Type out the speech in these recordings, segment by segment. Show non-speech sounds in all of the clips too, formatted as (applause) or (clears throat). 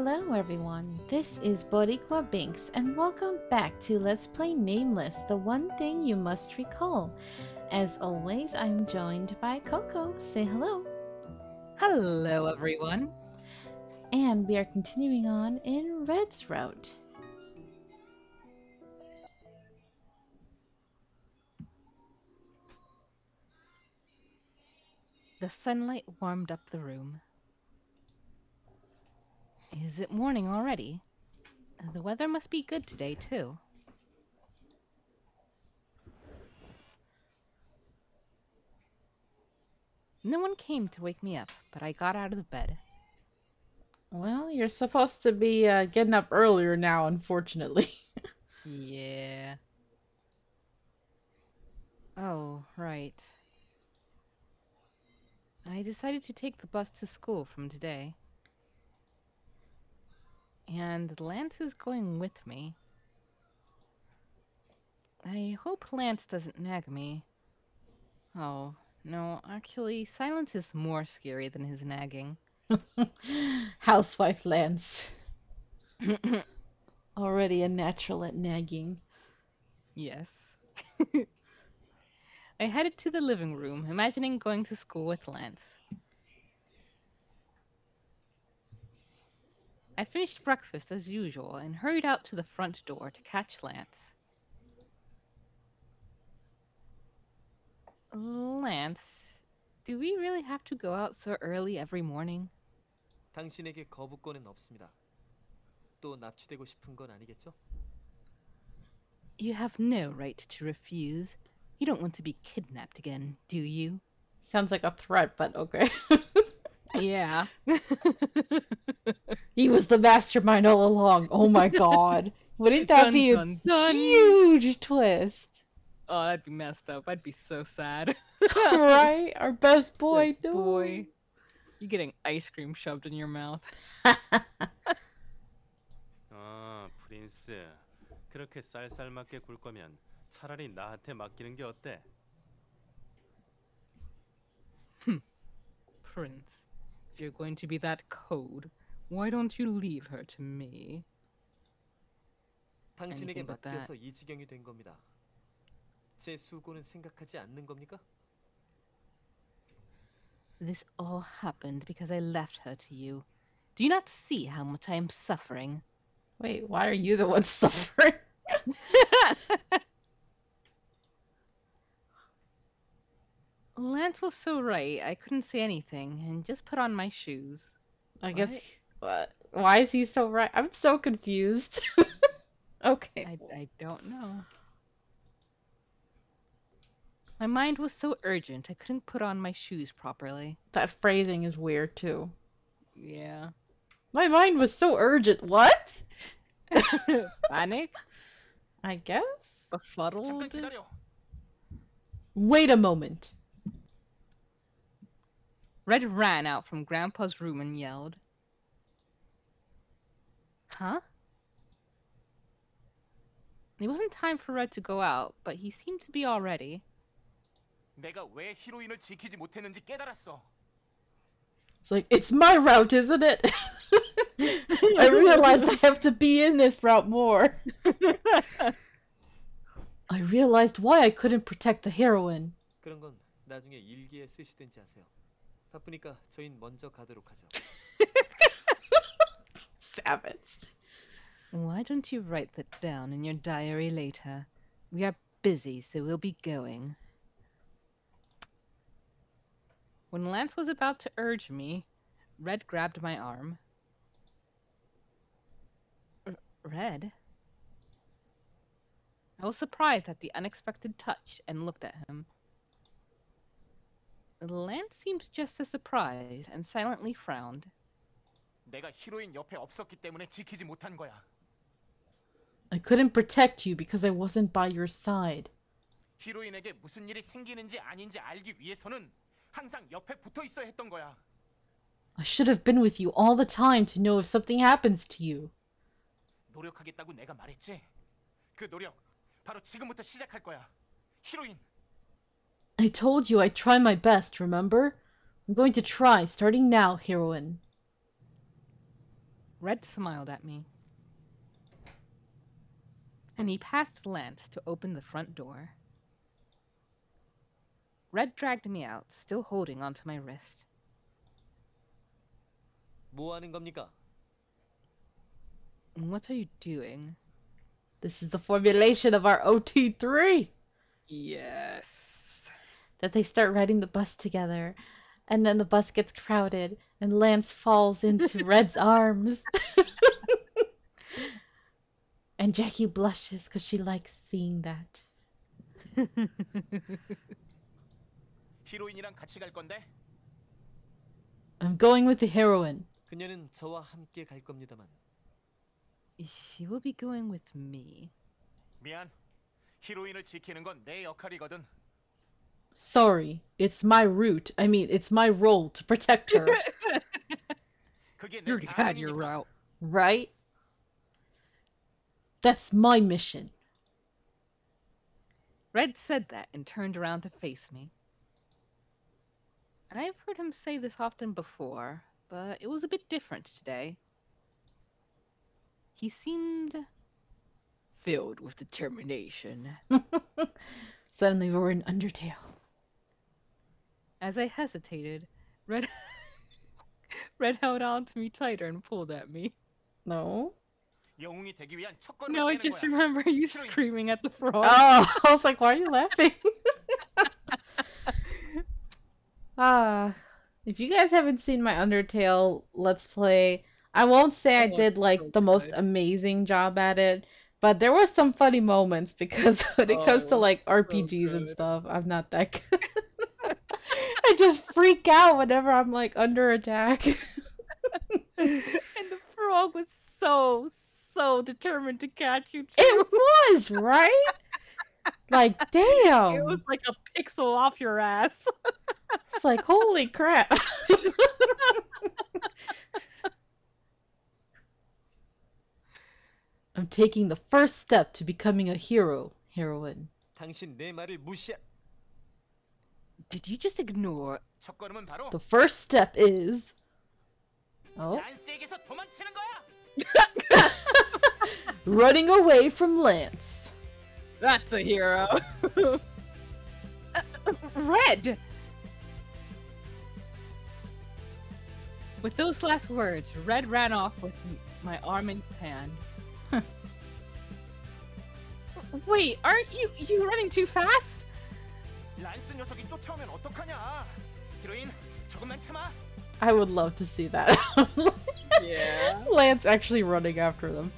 Hello everyone, this is Boricua Binks and welcome back to Let's Play Nameless, the one thing you must recall. As always, I'm joined by Coco. Say hello. Hello everyone. And we are continuing on in Red's route. The sunlight warmed up the room. Is it morning already? The weather must be good today, too. No one came to wake me up, but I got out of the bed. Well, you're supposed to be uh, getting up earlier now, unfortunately. (laughs) yeah. Oh, right. I decided to take the bus to school from today. And Lance is going with me. I hope Lance doesn't nag me. Oh, no, actually, silence is more scary than his nagging. (laughs) Housewife Lance. (clears throat) Already a natural at nagging. Yes. (laughs) I headed to the living room, imagining going to school with Lance. I finished breakfast as usual and hurried out to the front door to catch Lance. Lance, do we really have to go out so early every morning? 당신에게 거부권은 없습니다. 또 납치되고 싶은 건 아니겠죠? You have no right to refuse. You don't want to be kidnapped again, do you? Sounds like a threat, but okay. (laughs) yeah. (laughs) he was the mastermind all along. Oh my god. Wouldn't that Dun, be a dun, dun. huge twist? Oh, that'd be messed up. I'd be so sad. (laughs) right? Our best boy, (laughs) Good no. boy. You getting ice cream shoved in your mouth. 아, 프린스. 그렇게 쌀쌀맞게 굴 거면 차라리 나한테 맡기는 게 어때? Prince, if you're going to be that cold, why don't you leave her to me? 당신에게 Anything but that. 맡겨서 이 지경이 된 겁니다. 제 수고는 생각하지 않는 겁니까? This all happened because I left her to you. Do you not see how much I am suffering? Wait, why are you the one (laughs) suffering? (laughs) Lance was so right. I couldn't say anything and just put on my shoes. I what? guess. What? Why is he so right? I'm so confused. (laughs) okay. I, I don't know. My mind was so urgent, I couldn't put on my shoes properly. That phrasing is weird, too. Yeah. My mind was so urgent. What? (laughs) Panic? I guess? Befuddled? Wait a moment. Red ran out from Grandpa's room and yelled. Huh? It wasn't time for Red to go out, but he seemed to be all ready. 내가 왜 히로인을 지키지 못했는지 깨달았어. It's like it's my route, isn't it? (laughs) I realized I have to be in this route more. (laughs) I realized why I couldn't protect the heroine. 그런 건 나중에 일기에 쓰시든지 하세요. 바쁘니까 저흰 먼저 가도록 하죠. Savage. Why don't you write that down in your diary later? We are busy, so we'll be going. When Lance was about to urge me, Red grabbed my arm. R- Red? I was surprised at the unexpected touch and looked at him. Lance seemed just as surprised and silently frowned. 내가 히로인 옆에 없었기 때문에 지키지 못한 거야. I couldn't protect you because I wasn't by your side. 히로인에게 무슨 일이 생기는지 아닌지 알기 위해서는 항상 옆에 붙어 있어야 했던 거야. I should have been with you all the time to know if something happens to you. 노력하겠다고 내가 말했지. 그 노력 바로 지금부터 시작할 거야. 히로인, I told you I'd try my best, remember? I'm going to try, starting now, heroine. Red smiled at me. And he passed Lance to open the front door. Red dragged me out, still holding onto my wrist. 뭐 하는 겁니까? What are you doing? This is the formulation of our OT3 Yes. that they start riding the bus together. And then the bus gets crowded and Lance falls into (laughs) Red's arms. (laughs) and Jackie blushes because she likes seeing that. (laughs) 히로인이랑 같이 갈 건데 I'm going with the heroine. 그녀는 저와 함께 갈 겁니다만 she will be going with me. 미안. 히로인을 지키는 건 내 역할이거든. Sorry, it's my route. I mean, it's my role to protect her. you already had your route. Right? That's my mission. Red said that and turned around to face me. I've heard him say this often before, but it was a bit different today. He seemed filled with determination. (laughs) Suddenly we're in Undertale. As I hesitated, Red (laughs) Red held on to me tighter and pulled at me. No. No, I just remember you screaming at the frog. Oh, (laughs) I was like, why are you laughing? (laughs) Ah, uh, if you guys haven't seen my Undertale Let's Play, I won't say I oh, did like the most amazing job at it, but there was some funny moments because when it oh, comes to like RPGs and stuff, I'm not that good. I just freak out whenever I'm like under attack. and the frog was so so determined to catch you too. it was, right? Like, (laughs) damn. It was like a pixel off your ass. It's like, holy crap. (laughs) I'm taking the first step to becoming a hero, heroine. 당신 내 말을 무시하 did you just ignore? The first step is. Oh. (laughs) Running away from Lance. That's a hero. uh, (laughs) red. With those last words, Red ran off with my arm in his hand. Wait, aren't you you running too fast? 란스 녀석이 쫓아오면 어떡하냐. 히로인 조금만 참아. I would love to see that. Yeah. Lance actually running after them.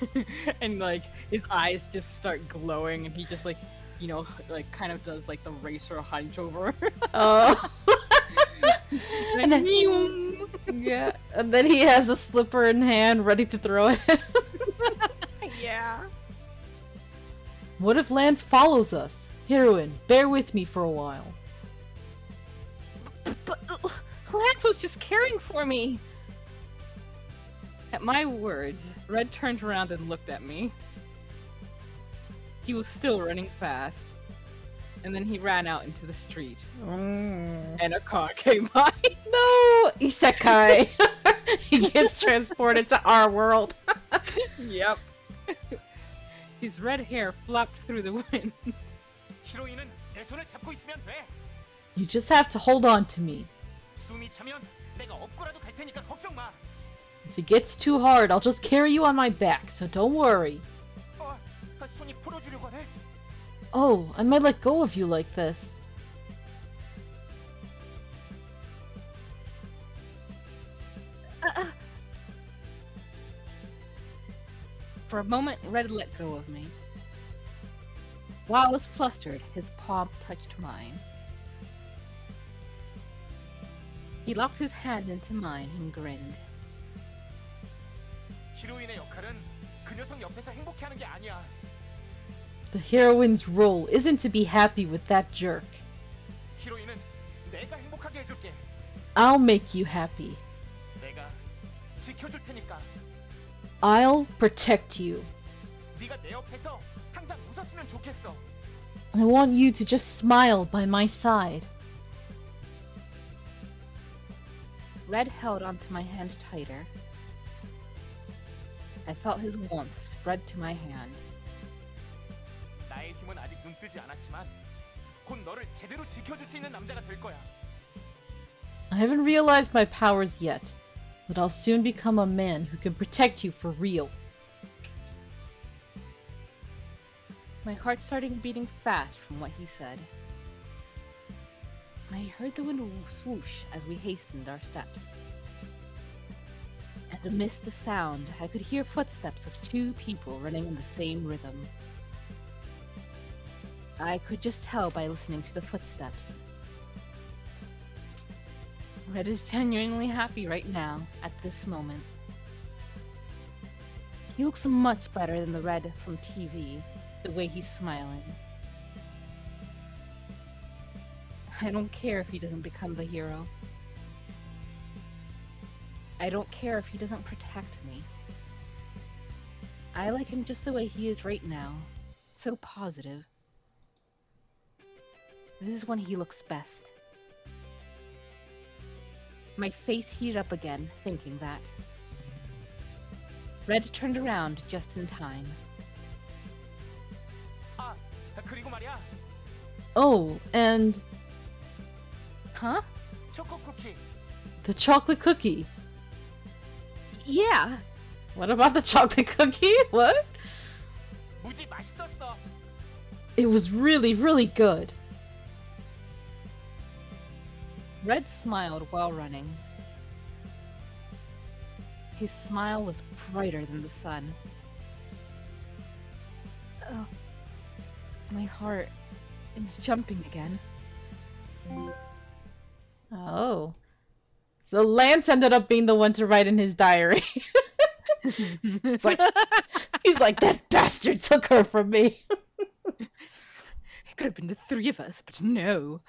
(laughs) and like his eyes just start glowing, and he just like, you know, like kind of does like the racer hunch over. (laughs) Oh. (laughs) and And then- then, yeah. And then he has a slipper in hand ready to throw it. yeah. what if Lance follows us? Heroine, bear with me for a while. But uh, Lance was just caring for me. At my words, Red turned around and looked at me. He was still running fast. And then he ran out into the street, Mm. and a car came by. (laughs) No, Isekai. (laughs) he gets transported to our world. (laughs) yep. His red hair flopped through the wind. You just have to hold on to me. If it gets too hard, I'll just carry you on my back, so don't worry. Oh, I might let go of you like this. Uh, for a moment, Red let go of me. While I was flustered, his palm touched mine. He locked his hand into mine and grinned. The heroine's role isn't to be happy with that jerk. I'll make you happy. I'll protect you. I want you to just smile by my side. Red held onto my hand tighter. I felt his warmth spread to my hand. 나의 힘은 아직 눈 뜨지 않았지만 곧 너를 제대로 지켜줄 수 있는 남자가 될 거야. I haven't realized my powers yet, but I'll soon become a man who can protect you for real. My heart started beating fast from what he said. I heard the wind swoosh as we hastened our steps. And amidst the sound, I could hear footsteps of two people running in the same rhythm. I could just tell by listening to the footsteps. Red is genuinely happy right now, at this moment. He looks much better than the Red from TV, the way he's smiling. I don't care if he doesn't become the hero. I don't care if he doesn't protect me. I like him just the way he is right now. So positive. This is when he looks best. My face heated up again, thinking that. Red turned around just in time. Oh, and huh? The chocolate cookie. Yeah. What about the chocolate cookie? (laughs) What? It was really, really good. Red smiled while running. His smile was brighter than the sun. Oh, my heart is jumping again. Oh. So Lance ended up being the one to write in his diary. (laughs) it's like- (laughs) He's like, that bastard took her from me. (laughs) it could have been the three of us, but no.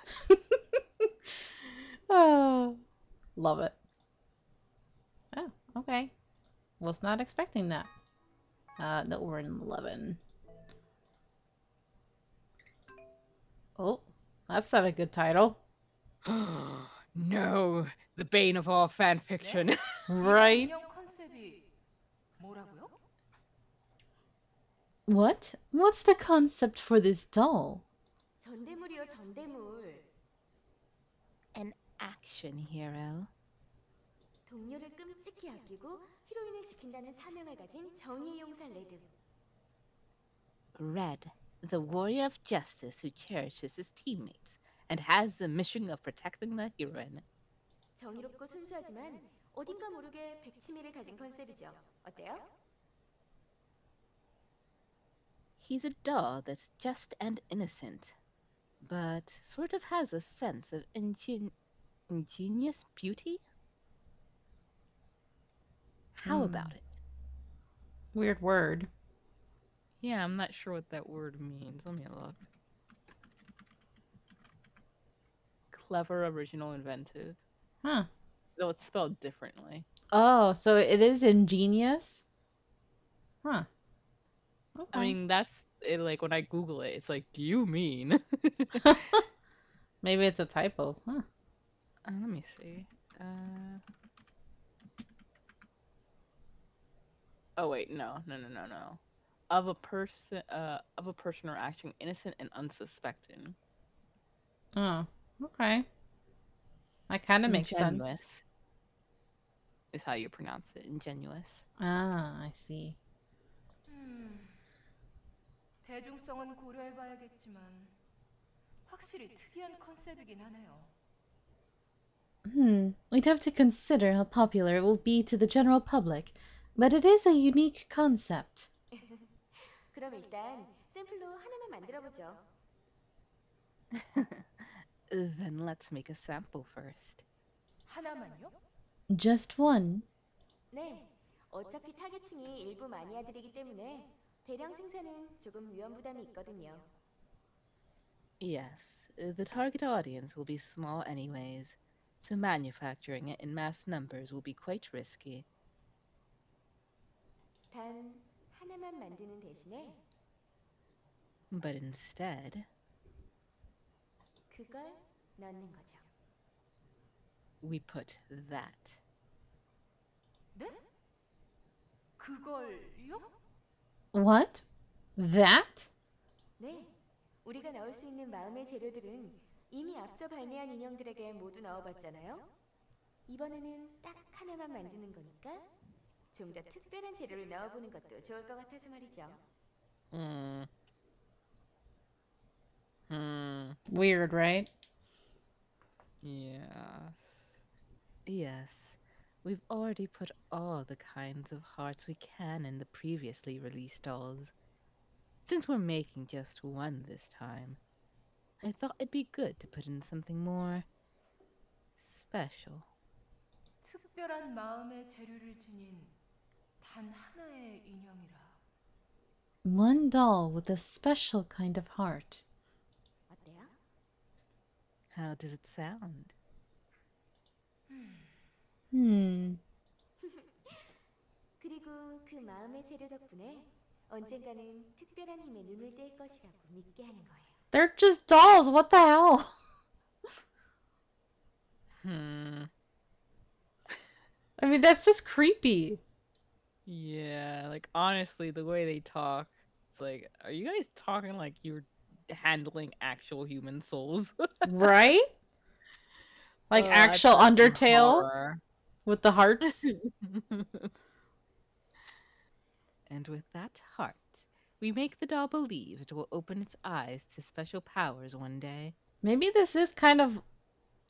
oh, love it. Oh, okay. Was not expecting that. Uh, no, we're in 11. Oh, that's not a good title. (gasps) no, the bane of all fan fiction. (laughs) Right? 인형 컨셉이 뭐라고요? What? What's the concept for this doll? 전대물이요 전대물. An action hero. 동료를 끔찍히 아끼고 히로인을 지킨다는 사명을 가진 정의 용사 레드. Red, the warrior of justice who cherishes his teammates and has the mission of protecting the heroine. 정의롭고 순수하지만 어딘가 모르게 백치미를 가진 컨셉이죠. 어때요? He's a doll that's just and innocent, but sort of has a sense of ingen- ingenious beauty. How Hmm. about it? Weird word. Yeah, I'm not sure what that word means. Let me look. Clever, original, inventive. Huh. Though it's spelled differently. Oh, so it is ingenious? Huh. Okay. I mean, that's it, like when I Google it, it's like, do you mean? (laughs) (laughs) Maybe it's a typo. Huh. Uh, let me see. Uh... Oh wait, no, no, no, no, no Of a person, uh, of a person or action innocent and unsuspecting. Oh, okay. That kind of makes sense. Ingenuous Is how you pronounce it. Ingenuous. Ah, I see. 음, 대중성은 고려해봐야겠지만 확실히 특이한 컨셉이긴 하네요. Hmm, we'd have to consider how popular it will be to the general public, but it is a unique concept. 그럼 일단 샘플로 하나만 만들어보죠. (laughs) Then let's make a sample first. 하나만요? Just one. 네. 어차피 타겟층이 일부 마니아들이기 때문에 대량 생산은 조금 위험 부담이 있거든요. Yes, uh, the target audience will be small anyways, so manufacturing it in mass numbers will be quite risky. 단 하나만 만드는 대신에 But instead, 그걸 넣는 거죠. we put that. 네? 그걸요? What? That? 네, 우리가 넣을 수 있는 마음의 재료들은 이미 앞서 발매한 인형들에게 모두 넣어봤잖아요. 이번에는 딱 하나만 만드는 거니까 좀 더 특별한 재료를 넣어보는 것도 좋을 것 같아서 말이죠. Hmm. Hmm. Weird, right? Yeah. Yes. We've already put all the kinds of hearts we can in the previously released dolls. Since we're making just one this time, I thought it'd be good to put in something more special. 특별한 마음의 재료를 지닌 단 하나의 인형이라. One doll with a special kind of heart. 어때요? How does it sound? Hmm. (laughs) 그리고 그 마음의 재료 덕분에 언젠가는 특별한 힘에 눈을 뗄 것이라고 믿게 하는 거예요. They're just dolls. What the hell? Hmm. (laughs) I mean, that's just creepy. Yeah, like honestly, the way they talk, it's like, are you guys talking like you're handling actual human souls? Right? (laughs) Like Oh, actual Undertale horror. with the hearts? (laughs) and with that heart, we make the doll believe it will open its eyes to special powers one day. Maybe this is kind of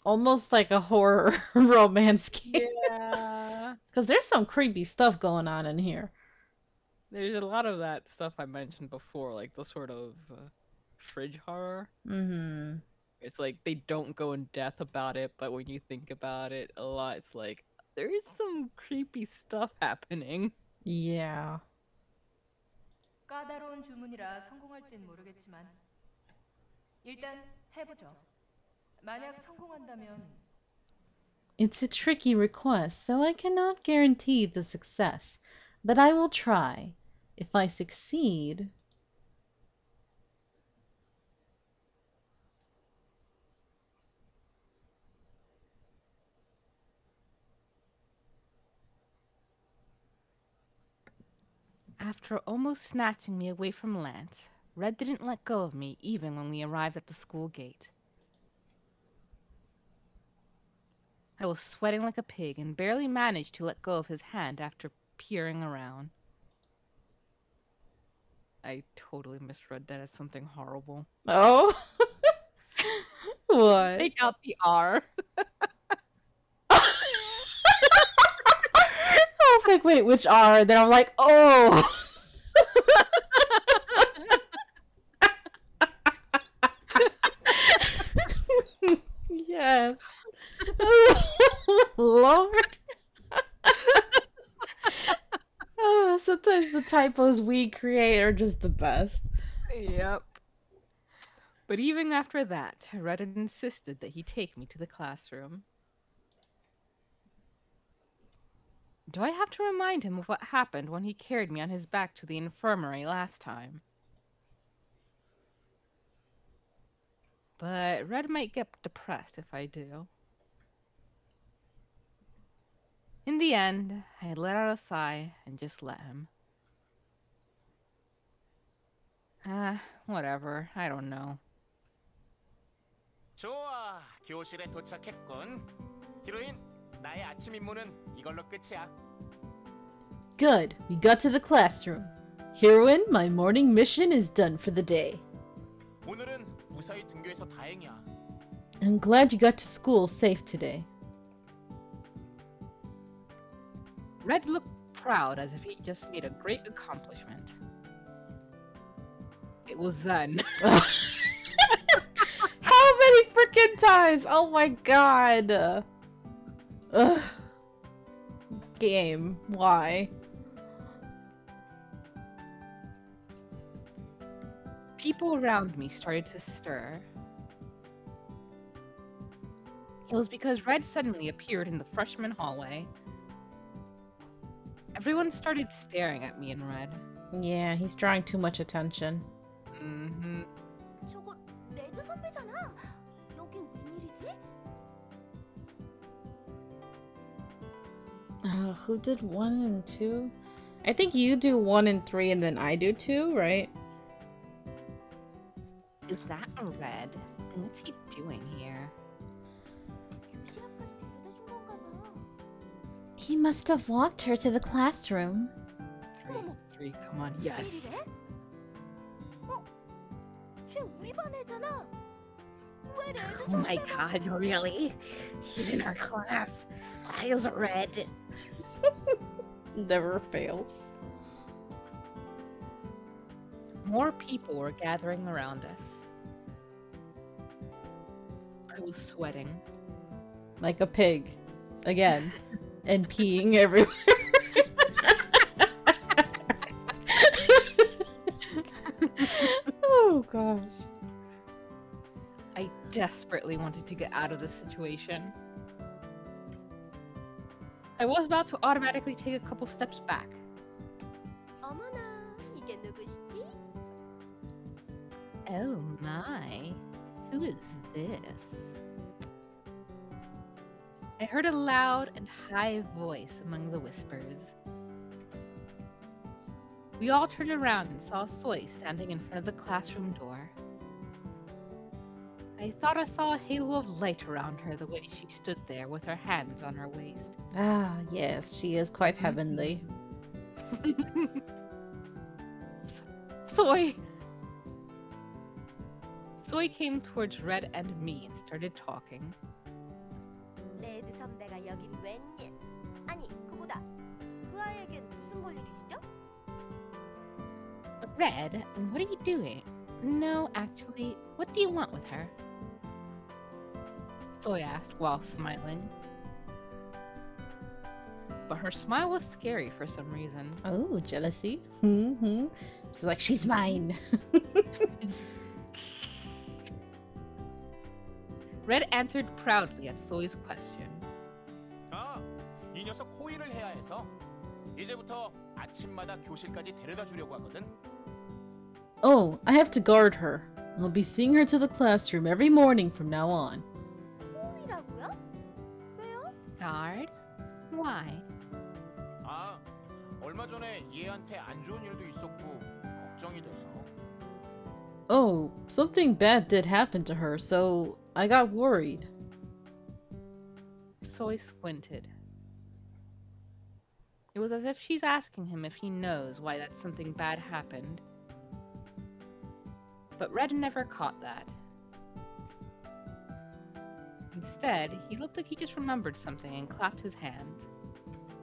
almost like a horror (laughs) romance game. Yeah. Because there's some creepy stuff going on in here. There's a lot of that stuff I mentioned before, like the sort of uh, fridge horror. Mm-hmm. It's like they don't go in depth about it, but when you think about it a lot, it's like there is some creepy stuff happening. Yeah. 까다로운 주문이라 성공할진 모르겠지만 일단 해보죠. 만약 성공한다면 It's a tricky request, so I cannot guarantee the success. But I will try. If I succeed. After almost snatching me away from Lance, Red didn't let go of me even when we arrived at the school gate. I was sweating like a pig and barely managed to let go of his hand after peering around. I totally misread that as something horrible. Oh? (laughs) what? Take out the R. (laughs) I was like, wait, which R? Then I'm like, oh. yes. Lord. Ah, sometimes the typos we create are just the best. Yep. But even after that, Red insisted that he take me to the classroom. Do I have to remind him of what happened when he carried me on his back to the infirmary last time? But Red might get depressed if I do. In the end, I let out a sigh and just let him. Ah, whatever. I don't know. 좋아, 교실에 도착했군. 히로인, 나의 아침 임무는 이걸로 끝이야. Good. We got to the classroom. Heroine, my morning mission is done for the day. 오늘은 무사히 등교해서 다행이야. I'm glad you got to school safe today. Red looked proud as if he just made a great accomplishment. It was then. (laughs) (laughs) How many freaking times? Oh my god. Ugh. Game. Why? People around me started to stir. It was because Red suddenly appeared in the freshman hallway. Everyone started staring at me and Red. Yeah, he's drawing too much attention. Mm-hmm. 저거 레드 선배잖아. 여긴 웬일이지? Uh, who did one and two? I think you do one and three, and then I do two, right? Is that a red? And what's he doing here? 교실 앞까지 데려다 준 건가 봐. He must have walked her to the classroom. Three, 어머. three, come on, 무슨 yes. 일이래? 어? 쟤 우리 반 애잖아. 왜 레드 Oh my 선배가- god, really? He's in our class. Why is it red? (laughs) Never fails. More people were gathering around us. I was sweating. Like a pig. Again. and peeing everywhere. Oh gosh. I desperately wanted to get out of this situation. I was about to automatically take a couple steps back. Oh my. Who is this? I heard a loud and high voice among the whispers. We all turned around and saw Soy standing in front of the classroom door. I thought I saw a halo of light around her the way she stood there with her hands on her waist. Ah, yes, she is quite heavenly. (laughs) S- Soy! Soy came towards Red and me and started talking. 레드 선배가 여긴 웬일? 아니, Red, what are you doing? No, actually, what do you want with her? Soy asked while smiling. But her smile was scary for some reason. Oh, jealousy. Mm-hmm. She's like, she's mine. (laughs) Red answered proudly at Soy's question. 아, 이 녀석 호의를 해야 해서 이제부터 아침마다 교실까지 데려다 주려고 하거든. oh, I have to guard her. I'll be seeing her to the classroom every morning from now on. 호이라고요? 왜요? Guard? Why? 아, 얼마 전에 얘한테 안 좋은 일도 있었고 걱정이 돼서. Oh, something bad did happen to her, so I got worried. Soy squinted. It was as if she's asking him if he knows why that something bad happened. But Red never caught that. Instead, he looked like he just remembered something and clapped his hands.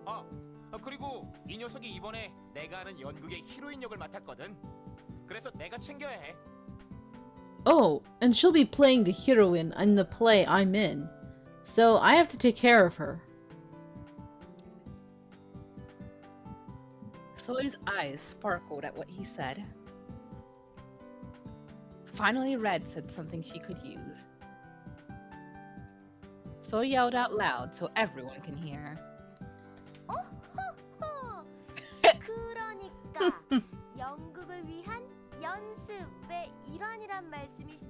아, 아, 그리고 이 녀석이 이번에 내가 아는 연극의 히로인 역을 맡았거든. 그래서 내가 챙겨야 해. Oh, and she'll be playing the heroine in the play I'm in. So I have to take care of her. Soy's eyes sparkled at what he said. Finally, Red said something she could use. Soy yelled out loud so everyone can hear.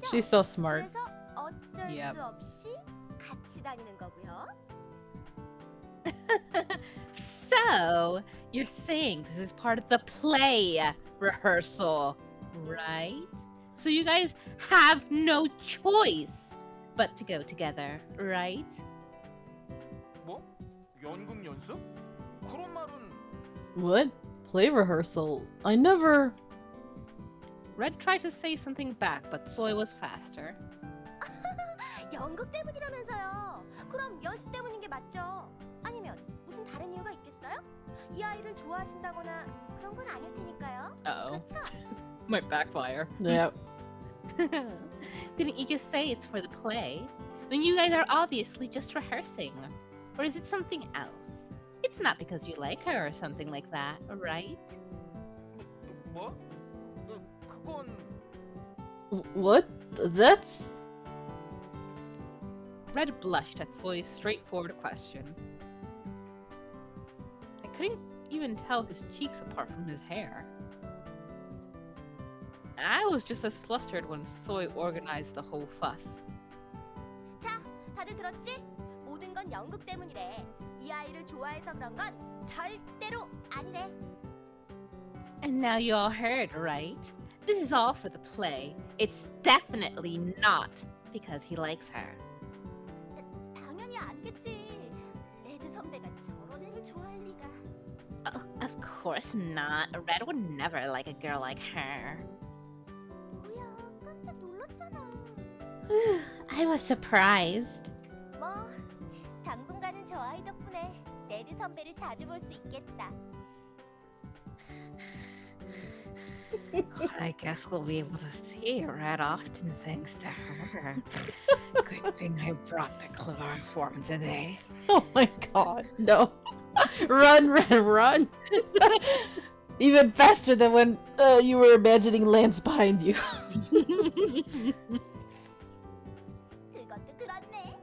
(laughs) She's so smart. Yep. (laughs) so, you're saying this is part of the play rehearsal, right? So you guys have no choice but to go together, right? 뭐? 연극 연습? 그런 말은 What? Play rehearsal? I never. Red tried to say something back, but Soy was faster. (laughs) 연극 때문이라면서요. 그럼 연습 때문인 게 맞죠? 아니면 무슨 다른 이유가 있겠어요? 이 아이를 좋아하신다거나 그런 건 아닐 테니까요. Uh-oh. 그렇죠? (laughs) Might backfire. Yep. (laughs) (laughs) Didn't you just say it's for the play? Then you guys are obviously just rehearsing. Or is it something else? It's not because you like her or something like that, right? What? What? That's. Red blushed at Soy's straightforward question. I couldn't even tell his cheeks apart from his hair. I was just as flustered when Soy organized the whole fuss. 자, 다들 들었지? 건 연극 때문이래. 이 아이를 좋아해서 그런 건 절대로 아니래. And now you all heard, right? This is all for the play. It's definitely not because he likes her. 당연히 아니겠지. 레드 선배가 저런 애를 좋아할 리가. Oh, of course not. Red would never like a girl like her. 뭐야, 깜짝 놀랐잖아. I was surprised. 뭐, 당분간은 저 아이 덕분에 레드 선배를 자주 볼 수 있겠다. I guess we'll be able to see Red often thanks to her. Good thing I brought the chloroform today. (laughs) Oh my god, no. run, run, run. (laughs) Even faster than when uh, you were imagining Lance behind you. (laughs) 그것도 (laughs) 그렇네.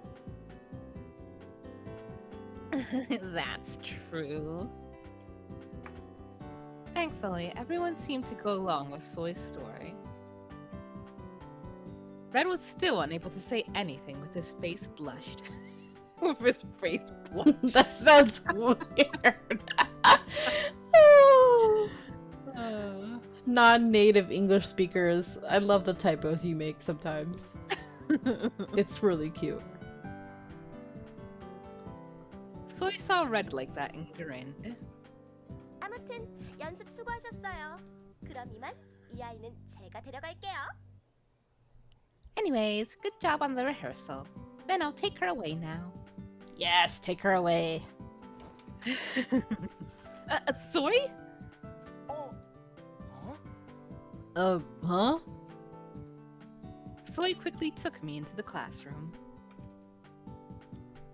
That's true. Thankfully, everyone seemed to go along with Soy's story. Red was still unable to say anything with his face blushed. (laughs) with his face blushed. (laughs) that sounds weird. Uh, Non-native English speakers, I love the typos you make sometimes. (laughs) It's really cute. Soy saw Red like that and grinned. 아무튼 연습 수고하셨어요. 그럼 이만 이 아이는 제가 데려갈게요. Anyways, good job on the rehearsal. Then I'll take her away now. Yes, take her away. (laughs) uh, uh, Uh, huh? Soy quickly took me into the classroom.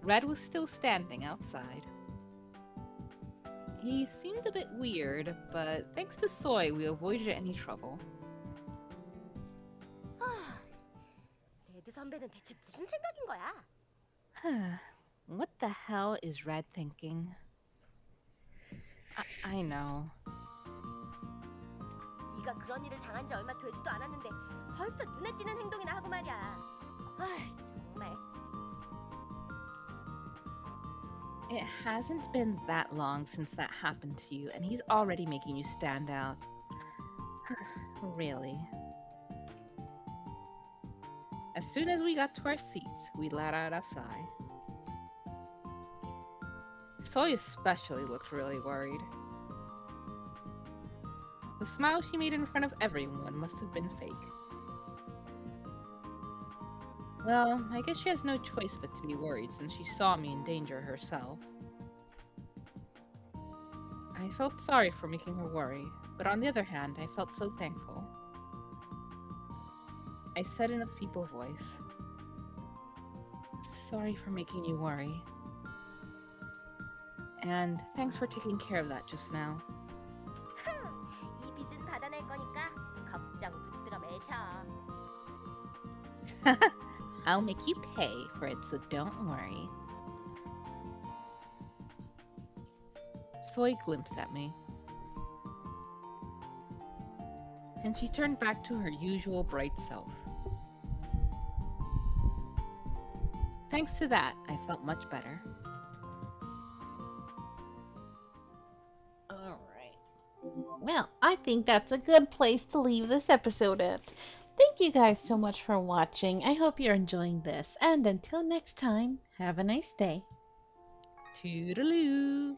Red was still standing outside. He seemed a bit weird, but thanks to Soy, we avoided any trouble. (sighs) (sighs) what the hell is Red thinking? I, I know. 네가 그런 일을 당한 지 얼마 되지도 않았는데 벌써 눈에 띄는 행동이나 하고 말이야. 아, 정말. It hasn't been that long since that happened to you, and he's already making you stand out. (sighs) really. As soon as we got to our seats, we let out a sigh. Soy especially looked really worried. The smile she made in front of everyone must have been fake. Well, I guess she has no choice but to be worried since she saw me in danger herself. I felt sorry for making her worry, but on the other hand, I felt so thankful. I said in a feeble voice, Sorry for making you worry. And thanks for taking care of that just now. (laughs) I'll make you pay for it, so don't worry. Soy glimpsed at me. And she turned back to her usual bright self. Thanks to that, I felt much better. Alright. Well, I think that's a good place to leave this episode at. Thank you guys so much for watching. I hope you're enjoying this. And until next time, have a nice day. Toodaloo!